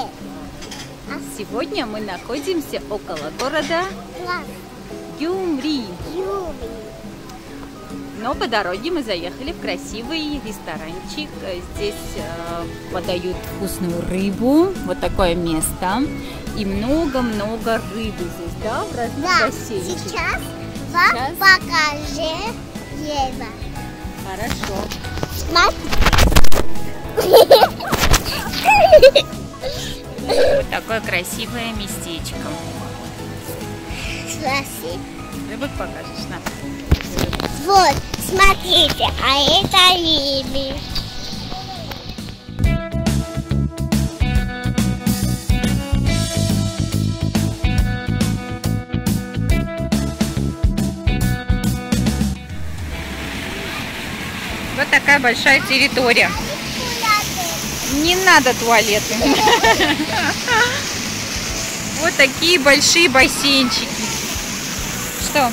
Где? Сегодня мы находимся около города. Гюмри. Но по дороге мы заехали в красивый ресторанчик. Здесь э, подают вкусную рыбу. Вот такое место. И много-много рыбы здесь, да, в разных Да, сейчас вам Сейчас. покажи Ева. Хорошо. Смотри. Вот такое красивое местечко. Красиво. Рыбок покажешь нам. Вот, смотрите, а это Лили. Вот такая большая территория. Не надо туалеты. Вот такие большие бассейнчики. Что?